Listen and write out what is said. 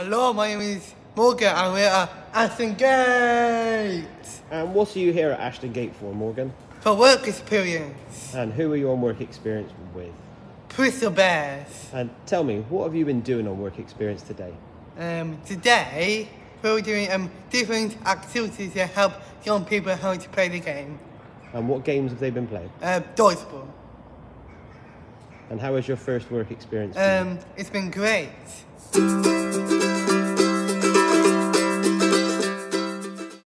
Hello, my name is Morgan and we're at Ashton Gate And what are you here at Ashton Gate for, Morgan? for work experience. And who are you on work experience with? Bristol Bears. And tell me, what have you been doing on work experience today? Um, today we're doing um, different activities to help young people how to play the game. And what games have they been playing? Uh, dodgeball. And how was your first work experience? Um, it's been great.